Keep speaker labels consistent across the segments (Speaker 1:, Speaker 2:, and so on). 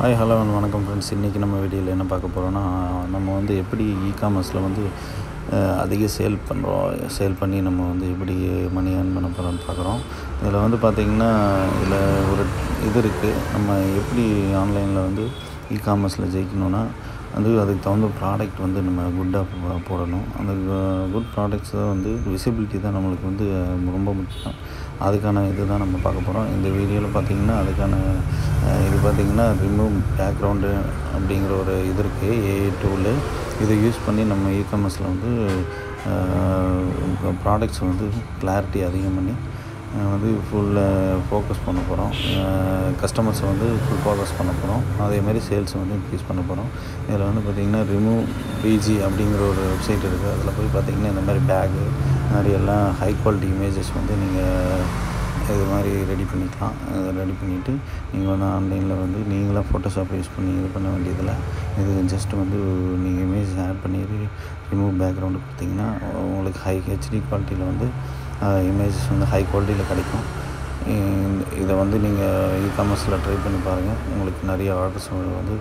Speaker 1: Hi hello வணக்கம் friends இன்றைக்கி நம்ம வீடியோவில் என்ன பார்க்க போகிறோன்னா நம்ம வந்து எப்படி இ காமர்ஸில் வந்து அதிக சேல் பண்ணுறோம் சேல் பண்ணி நம்ம வந்து எப்படி மணி ஏர்ன் பண்ண போகிறோம்னு பார்க்குறோம். இதில் வந்து பார்த்திங்கன்னா இதில் ஒரு இது இருக்குது நம்ம எப்படி ஆன்லைனில் வந்து இ காமர்ஸில் ஜெயிக்கணும்னா வந்து அதுக்கு தகுந்த ப்ராடக்ட் வந்து நம்ம குட்டாக போடணும். அந்த குட் ப்ராடக்ட்ஸ் தான் வந்து விசிபிலிட்டி தான் நம்மளுக்கு வந்து ரொம்ப முக்கியம். அதுக்கான இது தான் நம்ம பார்க்க போகிறோம் இந்த வீடியோவில் பார்த்திங்கன்னா அதுக்கான இது பார்த்திங்கன்னா ரிமூவ் பேக்ரவுண்டு அப்படிங்கிற ஒரு இது இருக்குது ஏஐ டூலு இதை யூஸ் பண்ணி நம்ம இ காமர்ஸில் வந்து ப்ராடக்ட்ஸ் வந்து கிளாரிட்டி அதிகம் பண்ணி வந்து ஃபுல் ஃபோக்கஸ் பண்ண போகிறோம் கஸ்டமர்ஸை வந்து ஃபுல் ஃபோக்கஸ் பண்ண போகிறோம் அதேமாதிரி சேல்ஸை வந்து இன்க்ரீஸ் பண்ண போகிறோம் இதில் வந்து பார்த்திங்கன்னா ரிமூவ் பிஜி அப்படிங்கிற ஒரு வெப்சைட் இருக்குது அதில் போய் பார்த்திங்கன்னா இந்த மாதிரி பேகு இந்த மாதிரி எல்லாம் ஹை குவாலிட்டி இமேஜஸ் வந்து நீங்கள் இது மாதிரி ரெடி பண்ணிக்கலாம். அதை ரெடி பண்ணிவிட்டு நீங்கள் வந்து ஆன்லைனில் வந்து நீங்களாக ஃபோட்டோஷாப் யூஸ் பண்ணி இது பண்ண வேண்டியதில்லை. இது ஜஸ்ட் வந்து நீங்கள் இமேஜ் ஆட் பண்ணி ரிமூவ் பேக்ரவுண்டு கொடுத்தீங்கன்னா உங்களுக்கு ஹை ஹெச்டி குவாலிட்டியில் வந்து இமேஜஸ் வந்து ஹை குவாலிட்டியில் கிடைக்கும். இதை வந்து நீங்கள் இ காமர்ஸில் ட்ரை பண்ணி பாருங்கள் உங்களுக்கு நிறைய ஆர்டர்ஸ் வந்து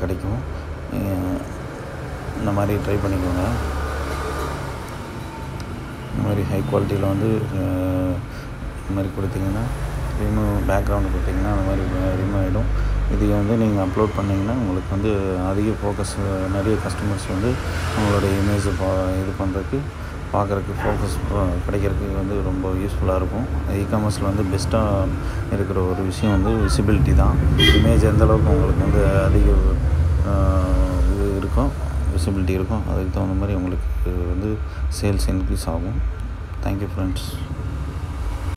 Speaker 1: கிடைக்கும். இந்த மாதிரி ட்ரை பண்ணிக்கோங்க. இந்த மாதிரி ஹை குவாலிட்டியில் வந்து அஹ், மாதிரி கொடுத்தீங்கன்னா ரிமூவ் பேக்ரவுண்டு கொடுத்தீங்கன்னா அந்த மாதிரி ரிமூவ் ஆகிடும் இதை வந்து நீங்கள் அப்லோட் பண்ணிங்கன்னா உங்களுக்கு வந்து அதிக ஃபோக்கஸ் நிறைய கஸ்டமர்ஸ் வந்து உங்களோட இமேஜை பா இது பண்ணுறதுக்கு பார்க்குறக்கு ஃபோக்கஸ் கிடைக்கிறதுக்கு வந்து ரொம்ப யூஸ்ஃபுல்லாக இருக்கும். இ காமர்ஸில் வந்து பெஸ்ட்டாக இருக்கிற ஒரு விஷயம் வந்து விசிபிலிட்டி தான். இமேஜ் எந்தளவுக்கு உங்களுக்கு வந்து அதிக இது இருக்கும் விசிபிலிட்டி இருக்கும் அதுக்கு தகுந்த மாதிரி உங்களுக்கு வந்து சேல்ஸ் இன்க்ரீஸ் ஆகும். Thank you friends